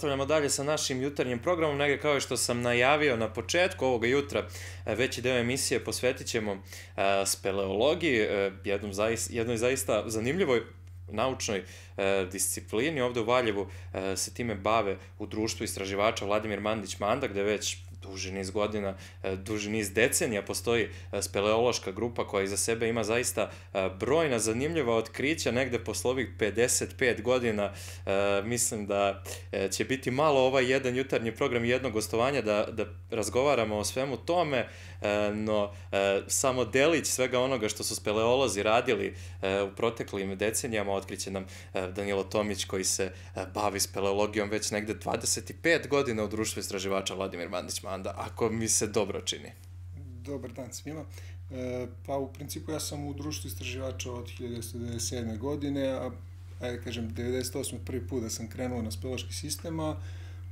nastavljamo dalje sa našim jutarnjim programom, negde kao što sam najavio na početku ovoga jutra, e, veći deo emisije posvetit ćemo uh, speleologiji, uh, jednom zaista, jednoj zaista zanimljivoj naučnoj e, disciplini. Ovde u Valjevu e, se time bave u društvu istraživača Vladimir Mandić-Manda, gde već duži niz godina, e, duži niz decenija postoji e, speleološka grupa koja iza sebe ima zaista e, brojna zanimljiva otkrića, negde posle ovih 55 godina mislim da će biti malo ovaj jedan jutarnji program jednog gostovanja da, da razgovaramo o svemu tome, no samo delić svega onoga što su speleolozi radili u proteklim decenijama otkriće nam Danilo Tomić koji se bavi speleologijom već negde 25 godina u društvu istraživača Vladimir Mandić Manda, ako mi se dobro čini. Dobar dan svima. E, pa u principu ja sam u društvu istraživača od 1997. godine, a ajde kažem 98. prvi put da sam krenuo na speloški sistem, a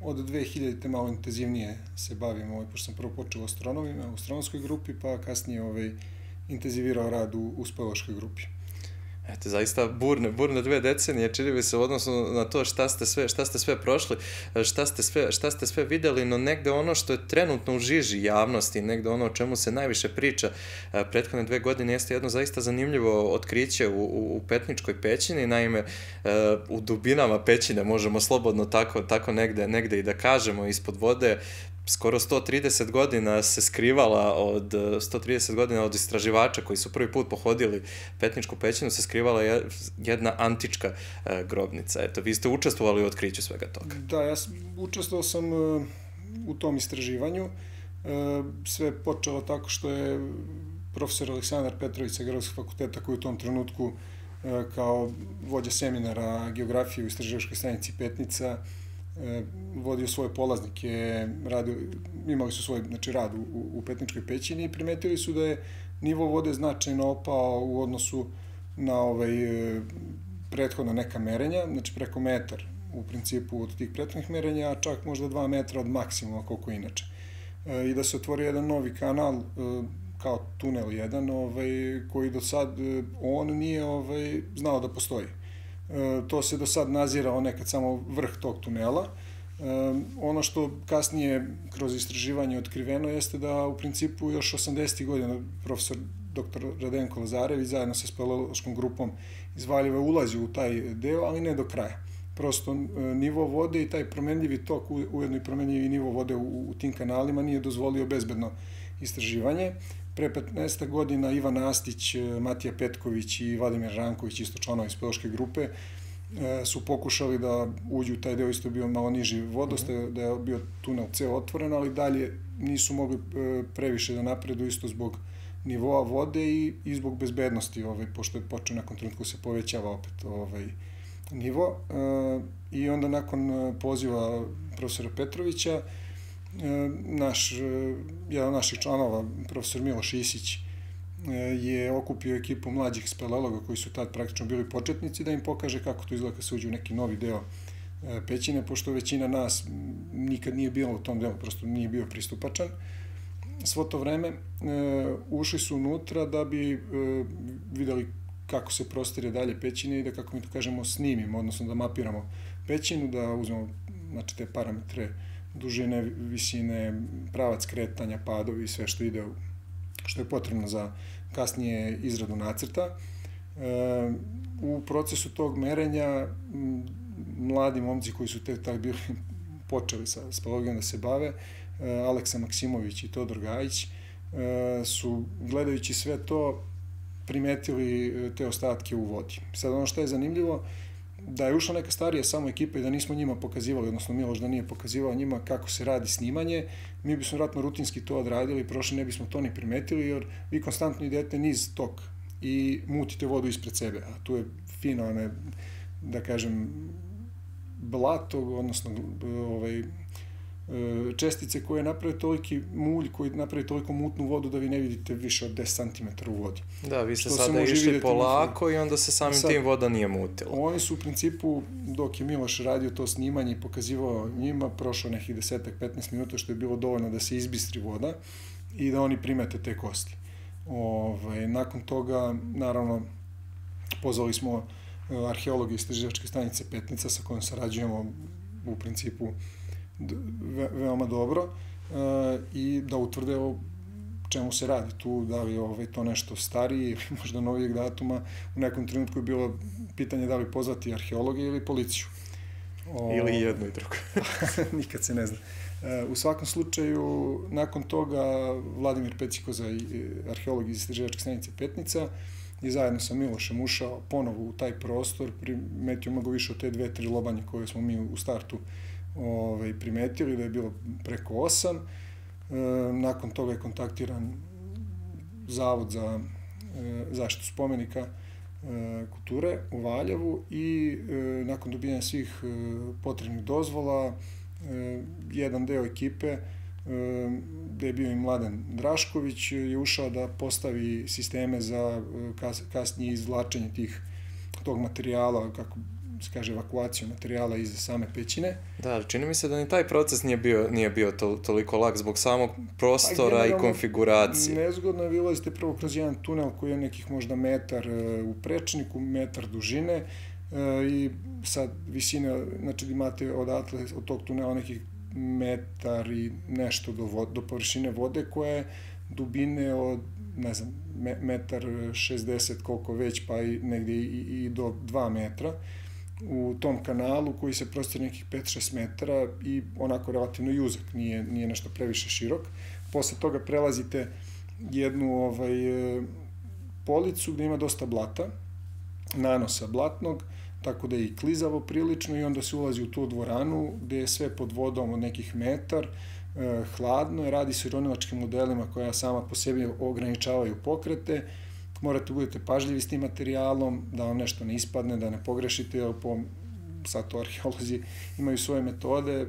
od 2000. te malo intenzivnije se bavim, ovaj, pošto sam prvo počeo u astronomima, u astronomskoj grupi, pa kasnije ovaj, intenzivirao rad u, u grupi. Eto, zaista burne, burne dve decenije, čini mi se u odnosu na to šta ste sve, šta ste sve prošli, šta ste sve, šta ste sve videli, no negde ono što je trenutno u žiži javnosti, negde ono o čemu se najviše priča e, prethodne dve godine jeste jedno zaista zanimljivo otkriće u, u, u Petničkoj pećini, naime e, u dubinama pećine možemo slobodno tako, tako negde, negde i da kažemo ispod vode skoro 130 godina se skrivala od 130 godina od istraživača koji su prvi put pohodili Petničku pećinu se skrivala jedna antička e, grobnica. Eto, vi ste učestvovali u otkriću svega toga. Da, ja sam, učestvovao sam e, u tom istraživanju. E, sve počelo tako što je profesor Aleksandar Petrović sa Gradskog fakulteta koji u tom trenutku kao vođa seminara geografije u istraživačkoj stanici Petnica E, vodio svoje polaznike, radio, imali su svoj znači, rad u, u Petničkoj pećini i primetili su da je nivo vode značajno opao u odnosu na ovaj, e, prethodna neka merenja, znači preko metar u principu od tih prethodnih merenja, a čak možda dva metra od maksimuma koliko inače. E, I da se otvori jedan novi kanal, e, kao tunel jedan, ovaj, koji do sad e, on nije ovaj, znao da postoji. E, to se do sad nazirao nekad samo vrh tog tunela. E, ono što kasnije kroz istraživanje otkriveno jeste da u principu još 80. godina profesor dr. Radenko Lazarević zajedno sa speleološkom grupom iz Valjeva ulazi u taj deo, ali ne do kraja. Prosto e, nivo vode i taj promenljivi tok, ujedno i promenljivi nivo vode u, u tim kanalima nije dozvolio bezbedno istraživanje. Pre 15 godina Ivan Astić, e, Matija Petković i Vladimir Ranković, isto članovi speloške grupe, e, su pokušali da uđu taj deo, isto bio malo niži vodost, mm -hmm. da je bio tunel ceo otvoren, ali dalje nisu mogli e, previše da napredu isto zbog nivoa vode i, i zbog bezbednosti, ovaj, pošto je počeo nakon trenutku se povećava opet ovaj, nivo. I onda nakon poziva profesora Petrovića, E, naš, e, jedan od naših članova, profesor Miloš Isić, e, je okupio ekipu mlađih speleologa koji su tad praktično bili početnici da im pokaže kako to izgleda kad se uđe u neki novi deo pećine, pošto većina nas nikad nije bila u tom delu, prosto nije bio pristupačan. Svo to vreme ušli su unutra da bi videli kako se prostire dalje pećine i da, kako mi to kažemo, snimimo, odnosno da mapiramo pećinu, da uzmemo znači, te parametre dužine, visine, pravac kretanja, padovi i sve što ide što je potrebno za kasnije izradu nacrta. E, u procesu tog merenja mladi momci koji su te tako bili počeli sa spalogijom da se bave, e, Aleksa Maksimović i Todor Gajić, e, su gledajući sve to primetili e, te ostatke u vodi. Sad ono što je zanimljivo, da je ušla neka starija samo ekipa i da nismo njima pokazivali, odnosno Miloš da nije pokazivao njima kako se radi snimanje, mi bismo vratno rutinski to odradili, prošle ne bismo to ni primetili, jer vi konstantno idete niz tok i mutite vodu ispred sebe, a tu je fino, one, da kažem, blato, odnosno ovaj, čestice koje naprave toliki mulj, koji naprave toliko mutnu vodu da vi ne vidite više od 10 cm u vodi. Da, vi ste sada išli polako i onda se samim Sad, tim voda nije mutila. Oni su u principu, dok je Miloš radio to snimanje i pokazivao njima, prošlo nekih 10-15 minuta što je bilo dovoljno da se izbistri voda i da oni primete te kosti. Ove, ovaj, nakon toga, naravno, pozvali smo e, arheologi iz Teživačke stanice Petnica sa kojom sarađujemo u principu ve, veoma dobro e, i da utvrde o čemu se radi tu, da li je ovaj, to nešto stariji ili možda novijeg datuma. U nekom trenutku je bilo pitanje da li pozvati arheologe ili policiju. O, ili jedno i drugo. nikad se ne zna. E, u svakom slučaju, nakon toga, Vladimir Pecikoza, arheolog iz istraživačke stanice Petnica, i zajedno sa Milošem ušao ponovo u taj prostor, primetio mnogo više od te dve, tri lobanje koje smo mi u startu ovaj, primetili, da je bilo preko osam. E, nakon toga je kontaktiran Zavod za e, zaštitu spomenika e, kulture u Valjevu i e, nakon dobijanja svih e, potrebnih dozvola, e, jedan deo ekipe gde je bio i Mladen Drašković, je ušao da postavi sisteme za kas, kasnije izvlačenje tih tog materijala, kako se kaže, evakuaciju materijala iz same pećine. Da, čini mi se da ni taj proces nije bio, nije bio to, toliko lak zbog samog prostora pa, i konfiguracije. Nezgodno je vilazite prvo kroz jedan tunel koji je nekih možda metar u prečniku, metar dužine e, i sad visine, znači imate odatle od tog tunela nekih metar i nešto do, vod, do površine vode koja je dubine od, ne znam, me, metar 60 koliko već, pa i negde i, i do 2 metra u tom kanalu koji se prostire nekih 5-6 metara i onako relativno juzak, nije, nije nešto previše širok. Posle toga prelazite jednu ovaj, policu gde ima dosta blata, nanosa blatnog, tako da je i klizavo prilično i onda se ulazi u tu dvoranu gde je sve pod vodom od nekih metar, e, hladno je, radi se o ronilačkim modelima koja sama po sebi ograničavaju pokrete, morate da budete pažljivi s tim materijalom, da vam nešto ne ispadne, da ne pogrešite, jer po sad to arheolozi imaju svoje metode, e,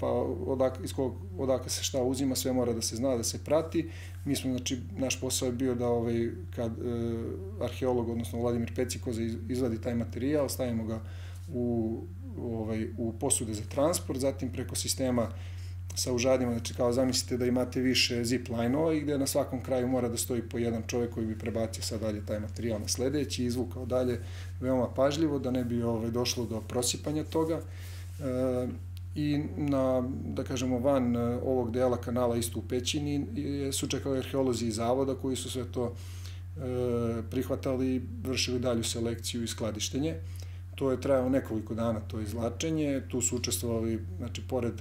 pa odakle, iz kog, odakle se šta uzima, sve mora da se zna, da se prati. Mi smo, znači, naš posao je bio da ovaj, kad e, arheolog, odnosno Vladimir Pecikoza izvadi taj materijal, stavimo ga u, ovaj, u posude za transport, zatim preko sistema sa užadima, znači kao zamislite da imate više zip line-ova i gde na svakom kraju mora da stoji po jedan čovek koji bi prebacio sad dalje taj materijal na sledeći, izvukao dalje veoma pažljivo da ne bi ovaj, došlo do prosipanja toga. E, I na, da kažemo, van e, ovog dela kanala isto u Pećini su čekali arheolozi iz zavoda koji su sve to e, prihvatali i vršili dalju selekciju i skladištenje. To je trajalo nekoliko dana, to izlačenje. Tu su učestvovali, znači, pored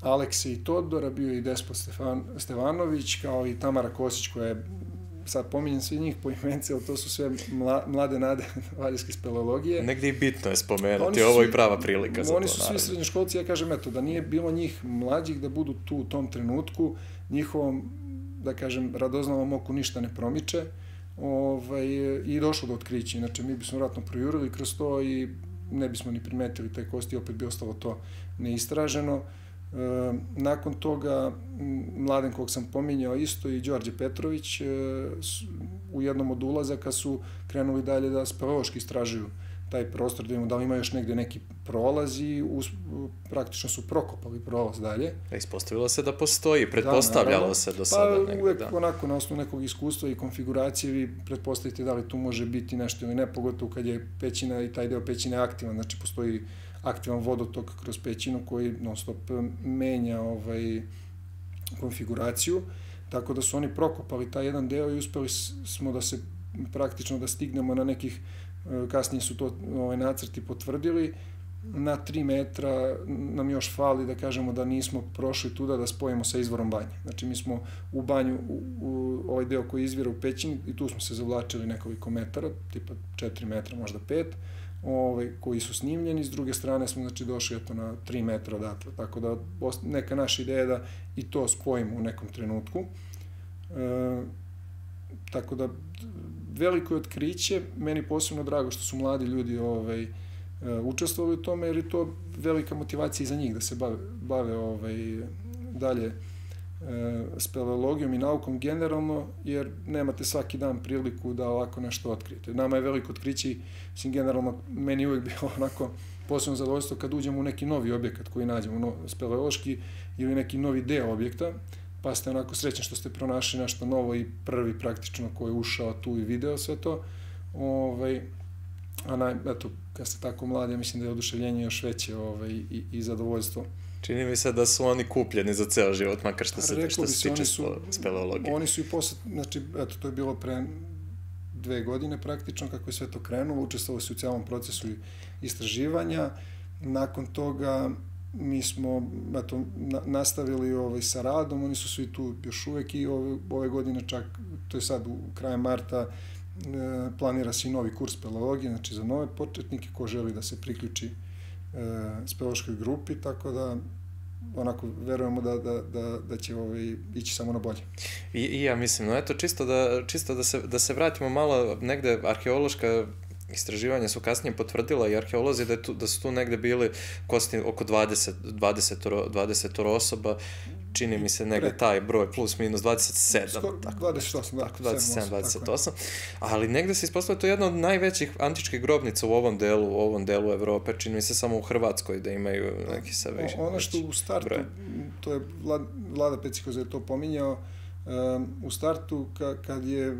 Alekse i Todora, bio i Despot Stefan, Stevanović, kao i Tamara Kosić, koja je, sad pominjem svi njih po imence, ali to su sve mla, mlade nade valjevske speleologije. Negde i bitno je spomenuti, ovo je prava prilika za to. Oni su svi srednjoškolci, ja kažem, eto, da nije bilo njih mlađih da budu tu u tom trenutku, njihovom, da kažem, radoznavom oku ništa ne promiče, ovaj, i došlo do otkrića. Znači, mi bismo vratno projurili kroz to i ne bismo ni primetili te kosti, opet bi ostalo to neistraženo. E, nakon toga, mladen kog sam pominjao isto i Đorđe Petrović, e, u jednom od ulazaka su krenuli dalje da speleološki istražuju taj prostor, da vidimo da li ima još negde neki prolaz i us, praktično su prokopali prolaz dalje. A ispostavilo se da postoji, pretpostavljalo da, se do sada pa, negde. Uvek da. onako na osnovu nekog iskustva i konfiguracije vi pretpostavite da li tu može biti nešto ili ne, pogotovo kad je pećina i taj deo pećine aktivan, znači postoji aktivan vodotok kroz pećinu koji non stop menja ovaj, konfiguraciju, tako da su oni prokopali taj jedan deo i uspeli smo da se praktično da stignemo na nekih, eh, kasnije su to ovaj, nacrti potvrdili, na 3 metra nam još fali da kažemo da nismo prošli tuda da spojimo sa izvorom banje. Znači mi smo u banju, u, u ovaj deo koji izvira u pećini i tu smo se zavlačili nekoliko metara, tipa 4 metra, možda 5, ovaj, koji su snimljeni, s druge strane smo znači, došli eto, na 3 metra odatle, tako da neka naša ideja da i to spojimo u nekom trenutku. E, tako da veliko je otkriće, meni posebno drago što su mladi ljudi ovaj, e, učestvovali u tome, jer je to velika motivacija i za njih da se bave, bave ovaj, dalje speleologijom i naukom generalno, jer nemate svaki dan priliku da ovako nešto otkrijete. Nama je veliko otkriće, mislim, generalno, meni uvek bilo onako posebno zadovoljstvo kad uđemo u neki novi objekat koji nađemo, no, speleološki ili neki novi deo objekta, pa ste onako srećni što ste pronašli nešto novo i prvi praktično ko je ušao tu i video sve to. Ovaj, a naj, eto, kad ste tako mladi, ja mislim da je oduševljenje još veće ovaj, i, i zadovoljstvo. Čini mi se da su oni kupljeni za ceo život, makar što se, Rekao što se se, tiče su- speleologije. Oni su i posle, znači, eto, to je bilo pre dve godine praktično kako je sve to krenulo, učestvovali su u celom procesu istraživanja. Nakon toga mi smo eto, na, nastavili ovaj, sa radom, oni su svi tu još uvek i ove, ove godine čak, to je sad u krajem marta, e, planira se i novi kurs speleologije, znači za nove početnike ko želi da se priključi e, speološkoj grupi, tako da onako verujemo da, da, da, da će ovaj, ići samo na bolje. I, I ja mislim, no eto, čisto da, čisto da, se, da se vratimo malo negde, arheološka istraživanja su kasnije potvrdila i arheolozi da, tu, da su tu negde bili kosti oko 20, 20, 20 osoba, čini mi se negde taj broj plus minus 27, Skoro tako, 28, da, tako 27, 28, tako je. 28, ali negde se ispostavlja to je jedna od najvećih antičkih grobnica u ovom delu, u ovom delu Evrope, čini mi se samo u Hrvatskoj da imaju neki sa više. Ono što u startu, broja. to je Vlad, Vlada Pecikoza je to pominjao, um, u startu ka, kad je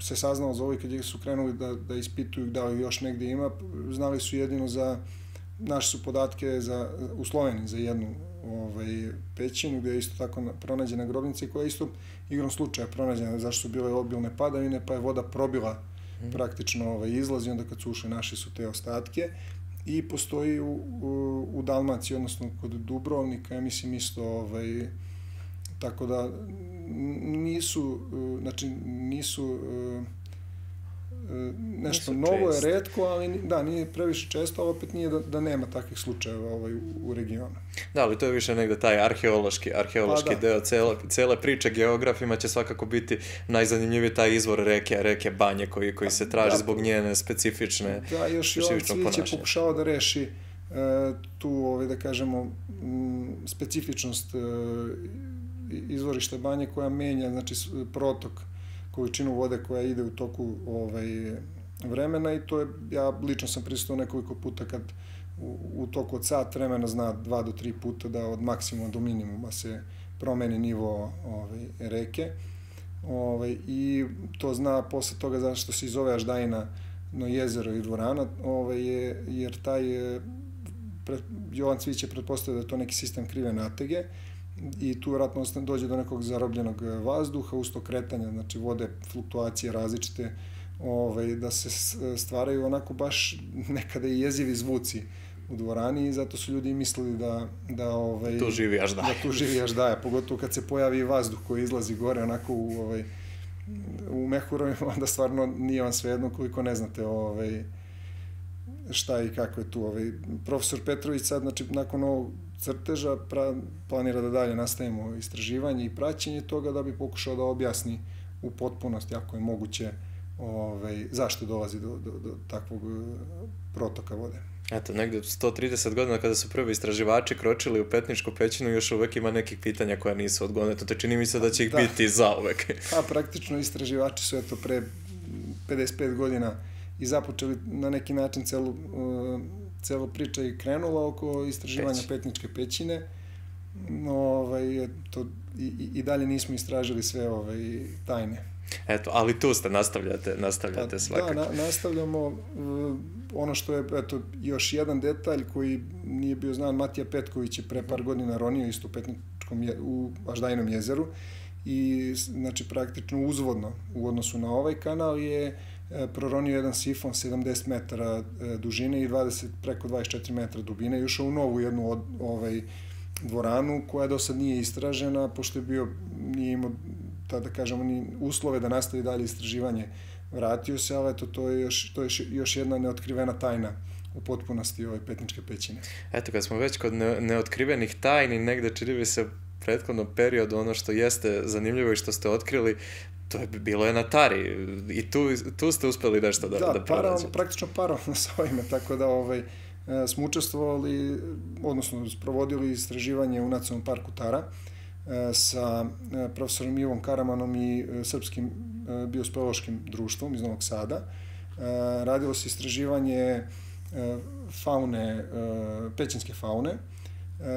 se saznalo za ovo i kad su krenuli da, da ispituju da li još negde ima, znali su jedino za, naše su podatke za, u Sloveniji za jednu ovaj, pećinu gde je isto tako na- pronađena grobnica i koja je isto igrom slučaja pronađena zašto su bile obilne padavine pa je voda probila praktično ovaj, izlaz i onda kad su ušli našli su te ostatke. I postoji u, u, u Dalmaciji, odnosno kod Dubrovnika, ja mislim isto, ovaj, tako da nisu, znači nisu e, nešto Nisu novo je redko, ali da, nije previše često, ali opet nije da, da nema takvih slučajeva ovaj, u, u regionu. Da, ali to je više negde taj arheološki, arheološki Pa da. deo cele, cele priče geografima će svakako biti najzanimljiviji taj izvor reke, reke Banje koji, koji se traži Da. zbog njene specifične Da, još Jovan specifičnog Cvić je pokušao da reši e, tu, ovaj, da kažemo, m, specifičnost e, izvorišta banje koja menja, znači, protok, količinu vode koja ide u toku ovaj, vremena i to je, ja lično sam pristao nekoliko puta kad u, u toku od sat vremena zna dva do tri puta da od maksimuma do minimuma se promeni nivo ovaj, reke. Ovaj, I to zna posle toga zašto se i zove Aždajina no jezero i dvorana, ovaj, je, jer taj e, pre, Jovan Cvić je pretpostavio da je to neki sistem krive natege i tu vjerojatno dođe do nekog zarobljenog e, vazduha, usto kretanja, znači vode, fluktuacije različite, ovaj, da se s- stvaraju onako baš nekada i jezivi zvuci u dvorani i zato su ljudi mislili da, da ovaj, tu živi až da. da tu živi jaždaja, pogotovo kad se pojavi vazduh koji izlazi gore onako u ovaj u mehurovima, onda stvarno nije vam svejedno koliko ne znate ovaj šta i kako je tu. Ovaj, profesor Petrović sad, znači, nakon ovog crteža pra, planira da dalje nastavimo istraživanje i praćenje toga da bi pokušao da objasni u potpunosti, ako je moguće, ovaj, zašto dolazi do, do, do takvog eh, protoka vode. Eto, negde 130 godina kada su prvi istraživači kročili u Petničku pećinu, još uvek ima nekih pitanja koja nisu odgoneta. To čini mi se da će ih Da. biti zauvek. A praktično istraživači su eto pre 55 godina i započeli na neki način celu, uh, cela priča i krenula oko istraživanja Peć. petničke pećine. No, ovaj, to, i, i- dalje nismo istražili sve ovaj, tajne. Eto, ali tu ste, nastavljate, nastavljate svakako. Da, na, nastavljamo uh, ono što je eto, još jedan detalj koji nije bio znan, Matija Petković je pre par godina ronio isto u, Petničkom, je, u Aždajnom jezeru i znači praktično uzvodno u odnosu na ovaj kanal je proronio jedan sifon 70 metara e, dužine i 20, preko 24 metra dubine i ušao u novu jednu od, ovaj, dvoranu koja do sad nije istražena pošto je bio, nije imao tada da kažemo ni uslove da nastavi dalje istraživanje vratio se, ali eto to je još, to je još- jedna neotkrivena tajna u potpunosti ove petničke pećine. Eto, kad smo već kod ne, neotkrivenih tajni, negde čini mi se prethodnom periodu ono što jeste zanimljivo i što ste otkrili, to je bilo je na Tari i tu, tu ste uspeli nešto da, da, da da paralelno, praktično paralelno sa ovime, tako da ovaj, e, smo učestvovali, odnosno sprovodili istraživanje u Nacionalnom parku Tara e, sa e, profesorom Ivom Karamanom i Srpskim biospeološkim društvom iz Novog Sada. Radilo se istraživanje faune, pećinske faune,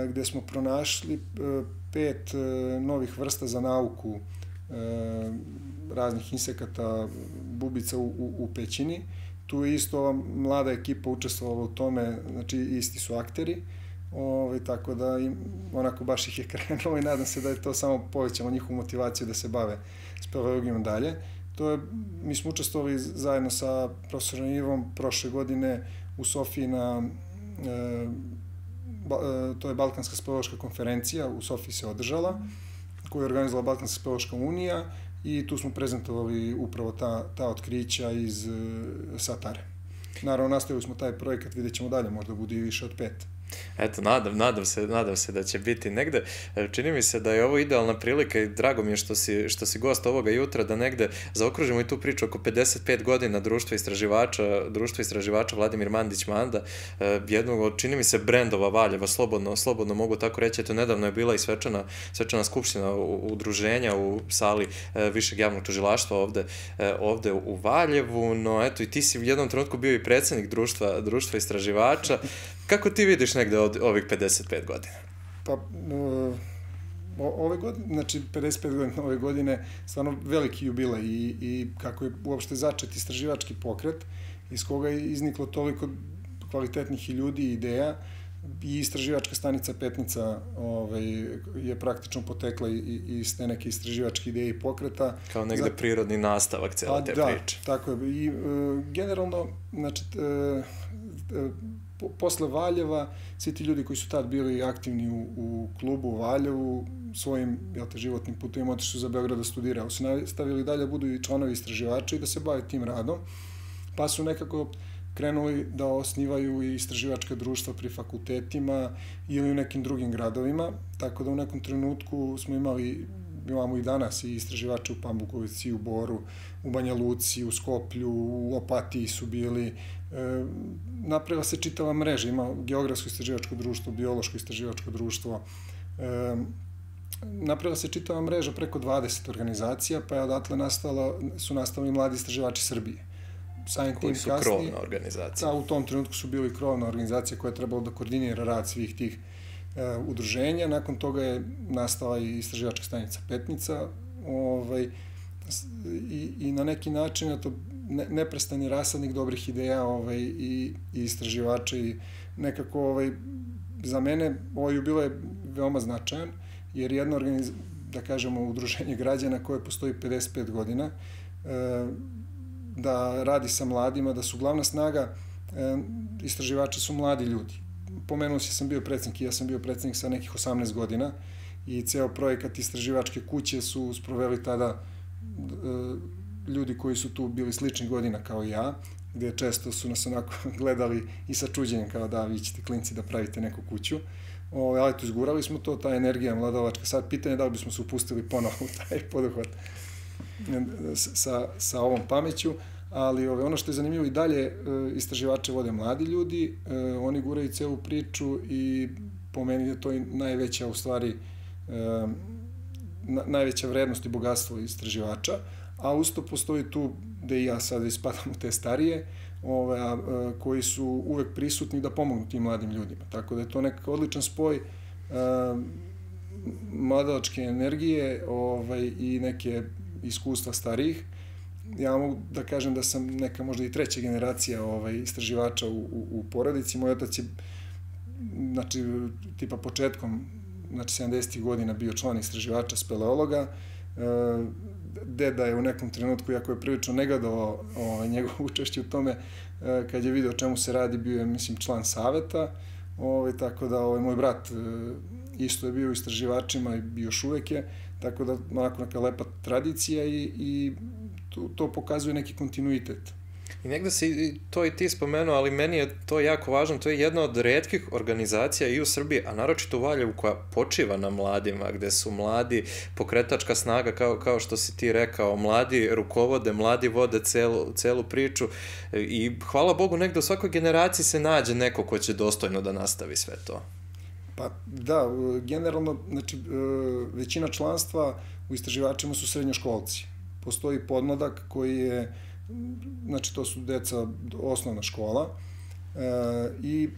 gde smo pronašli pet novih vrsta za nauku raznih insekata, bubica u, u, u pećini. tu je isto ova mlada ekipa učestvovala u tome, znači isti su akteri, ovaj, tako da im, onako baš ih je krenulo i nadam se da je to samo povećalo njihovu motivaciju da se bave speleologijom dalje. To je, mi smo učestvovali zajedno sa profesorom Ivom prošle godine u Sofiji na e, ba, e, to je Balkanska speleološka konferencija, u Sofiji se održala, koju je organizovala Balkanska speleološka unija i tu smo prezentovali upravo ta, ta otkrića iz e, Satare. Naravno, nastavili smo taj projekat, vidjet ćemo dalje, možda bude i više od pet. Eto, nadam, nadam, se, nadam se da će biti negde. E, čini mi se da je ovo idealna prilika i drago mi je što si, što si gost ovoga jutra da negde zaokružimo i tu priču oko 55 godina društva istraživača, društva istraživača Vladimir Mandić Manda, e, jednog od, čini mi se, brendova Valjeva, slobodno, slobodno mogu tako reći. Eto, nedavno je bila i svečana, svečana skupština udruženja u sali e, Višeg javnog tužilaštva ovde, ovde u Valjevu, no eto i ti si u jednom trenutku bio i predsednik društva, društva istraživača. Kako ti vidiš negde od ovih 55 godina? Pa, uh, ove godine, znači 55 godina ove godine, stvarno veliki jubilej i, i kako je uopšte začet istraživački pokret, iz koga je izniklo toliko kvalitetnih i ljudi i ideja, i istraživačka stanica Petnica ovaj, je praktično potekla i, i iz te neke istraživačke ideje i pokreta. Kao negde Zato, prirodni nastavak cele pa te da, priče. tako je. I uh, generalno, znači, uh, uh, po, posle Valjeva, svi ti ljudi koji su tad bili aktivni u, u klubu u Valjevu, svojim jel te, životnim putem otišli za Beograd da studiraju. Su nastavili dalje, budu i članovi istraživača i da se bave tim radom. Pa su nekako krenuli da osnivaju i istraživačka društva pri fakultetima ili u nekim drugim gradovima, tako da u nekom trenutku smo imali imamo i danas i istraživače u Pambukovici, u Boru, u Banja Luci, u Skoplju, u Opatiji su bili. E, napravila se čitava mreža, ima geografsko istraživačko društvo, biološko istraživačko društvo, e, napravila se čitava mreža preko 20 organizacija, pa je odatle nastala, su nastali mladi istraživači Srbije. Samim Koji su kasnije, krovna organizacija. Da, u tom trenutku su bili krovna organizacija koja je trebala da koordinira rad svih tih udruženja. Nakon toga je nastala i istraživačka stanica Petnica, ovaj, i, i na neki način je to ne, neprestani rasadnik dobrih ideja ovaj, i, i istraživača i nekako ovaj, za mene ovaj jubilej je veoma značajan, jer jedno organiz, da kažemo udruženje građana koje postoji 55 godina, e, da radi sa mladima, da su glavna snaga e, istraživača su mladi ljudi. Pomenuo si, sam bio predsednik i ja sam bio predsednik sa nekih 18 godina i ceo projekat istraživačke kuće su sproveli tada e, ljudi koji su tu bili sličnih godina kao ja, gde često su nas onako gledali i sa čuđenjem kao da vi ćete klinci da pravite neku kuću. O, ali tu izgurali smo to, ta energija mladalačka. Sad pitanje da li bismo se upustili ponovo u taj poduhvat sa, sa ovom pameću, ali ove, ono što je zanimljivo i dalje, e, istraživače vode mladi ljudi, e, oni guraju celu priču i po meni je to i najveća u stvari e, najveća vrednost i bogatstvo istraživača, a usto postoji tu, gde i ja sad ispadam u te starije, ove, a, koji su uvek prisutni da pomognu tim mladim ljudima. Tako da je to nekako odličan spoj a, mladalačke energije ovaj, i neke iskustva starijih. Ja mogu da kažem da sam neka možda i treća generacija ovaj, istraživača u, u, u porodici. Moj otac je znači, tipa početkom znači 70. godina bio član istraživača speleologa. E, deda je u nekom trenutku, jako je prilično negadovao ovaj, njegovo učešće u tome, e, kad je video čemu se radi, bio je, mislim, član saveta, ovaj, tako da ovaj, moj brat e, isto je bio istraživačima i još uvek je, tako da onako neka lepa tradicija i, i to, to pokazuje neki kontinuitet. I negde si to i ti spomenuo, ali meni je to jako važno, to je jedna od redkih organizacija i u Srbiji, a naročito u Valjevu koja počiva na mladima, gde su mladi pokretačka snaga, kao, kao što si ti rekao, mladi rukovode, mladi vode celu, celu priču i hvala Bogu negde u svakoj generaciji se nađe neko ko će dostojno da nastavi sve to. Pa da, generalno, znači, e, većina članstva u istraživačima su srednjoškolci. Postoji podmladak koji je znači to su deca osnovna škola e, i e,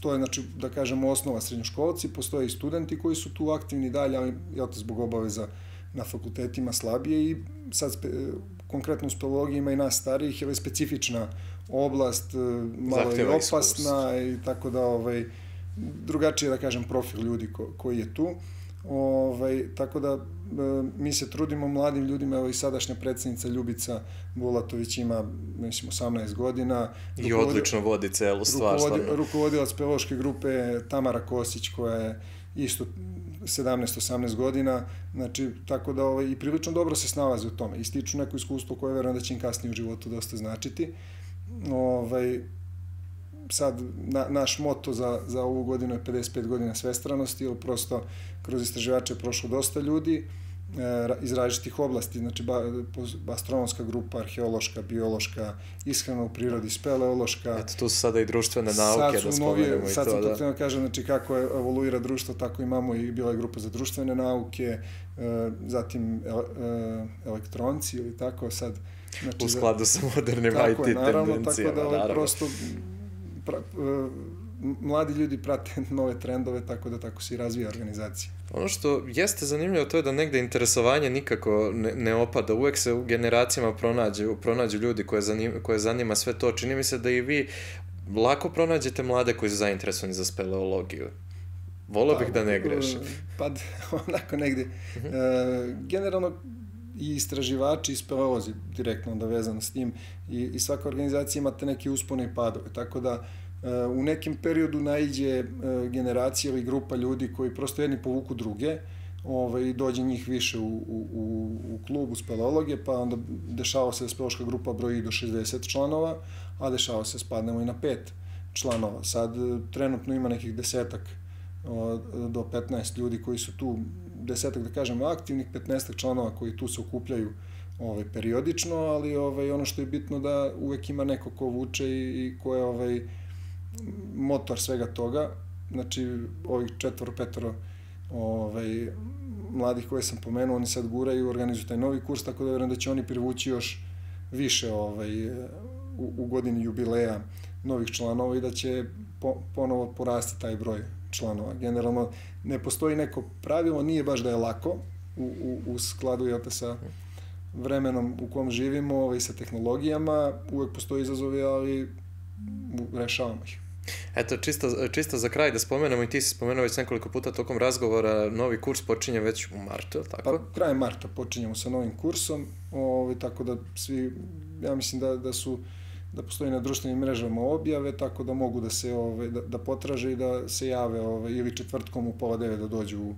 to je znači da kažemo osnova srednjoškolci, postoje i studenti koji su tu aktivni dalje, ali jel te zbog obaveza na fakultetima slabije i sad spe, konkretno u speleologiji ima i nas starijih, jer je specifična oblast, malo Zahtjeva je opasna iskus. i tako da ovaj, drugačije da kažem profil ljudi ko, koji je tu. Ovaj, tako da mi se trudimo mladim ljudima, evo i sadašnja predsednica Ljubica Bulatović ima, mislim, 18 godina. I odlično vodi celu stvar. Rukovodi, rukovodilac peloške grupe Tamara Kosić, koja je isto 17-18 godina, znači, tako da ovaj, i prilično dobro se snalaze u tome. Ističu neko iskustvo koje verujem da će im kasnije u životu dosta značiti. Ovaj, sad, na, naš moto za, za ovu godinu je 55 godina svestranosti, ili prosto kroz istraživače je prošlo dosta ljudi, E, iz različitih oblasti, znači ba, astronomska grupa, arheološka, biološka, ishrana u prirodi, speleološka. Eto, tu su sada i društvene nauke, da spomenemo novije, i sad to. Sad sam da. kažem, znači kako je, evoluira društvo, tako imamo i bila je grupa za društvene nauke, e, zatim ele, elektronci ili tako, sad... Znači, u skladu sa modernim IT je, naravno, tendencijama, tako da, naravno. prosto pra, e, mladi ljudi prate nove trendove, tako da tako se i razvija organizacija. Ono što jeste zanimljivo to je da negde interesovanje nikako ne, ne opada. Uvek se u generacijama pronađu, pronađu ljudi koje zanima, koje zanima sve to. Čini mi se da i vi lako pronađete mlade koji su zainteresovani za speleologiju. Volio pa, bih da ne grešim. Pa, onako negde. Uh -huh. e, generalno, i istraživači i speleolozi direktno onda vezano s tim i, i svaka organizacija ima te neke uspone i padove, tako da u nekim periodu najđe e, generacija ili grupa ljudi koji prosto jedni povuku druge, ovaj, dođe njih više u, u, u, u klub, u speleologije, pa onda dešava se da speleološka grupa broji do 60 članova, a dešava se da spadnemo i na pet članova. Sad e, trenutno ima nekih desetak do 15 ljudi koji su tu, desetak da kažemo aktivnih, 15 članova koji tu se okupljaju ovaj, periodično, ali ovaj, ono što je bitno da uvek ima neko ko vuče i, i ko je ovaj, motor svega toga, znači ovih četvoro, petoro ovaj, mladih koje sam pomenuo, oni sad guraju, organizuju taj novi kurs, tako da verujem da će oni privući još više ovaj, u, u godini jubileja novih članova i da će po, ponovo porasti taj broj članova. Generalno ne postoji neko pravilo, nije baš da je lako u, u, u skladu jel, sa vremenom u kom živimo i ovaj, sa tehnologijama, uvek postoji izazovi, ali rešavamo ih. Eto, čisto, čisto za kraj da spomenemo i ti si spomenuo već nekoliko puta tokom razgovora, novi kurs počinje već u martu, je tako? Pa, krajem marta počinjemo sa novim kursom, ovaj, tako da svi, ja mislim da, da su da postoji na društvenim mrežama objave, tako da mogu da se ovaj, da, da potraže i da se jave ovaj, ili četvrtkom u pola devet da dođu u,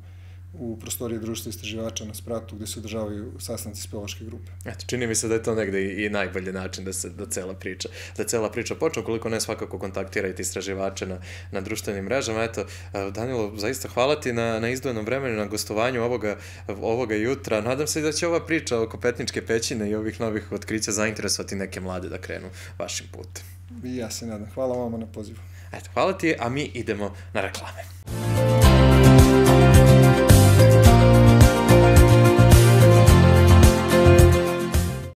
u prostoriji društva istraživača na spratu gde se održavaju sastanci speleološke grupe. Eto, čini mi se da je to negde i, i najbolji način da se da cela priča, da cela priča počne, koliko ne svakako kontaktirajte istraživače na, na društvenim mrežama. Eto, e, Danilo, zaista hvala ti na, na izdvojenom vremenu, na gostovanju ovoga, ovoga jutra. Nadam se da će ova priča oko Petničke pećine i ovih novih otkrića zainteresovati neke mlade da krenu vašim putem. I ja se nadam. Hvala vama na pozivu. Eto, hvala ti, a mi idemo na reklame.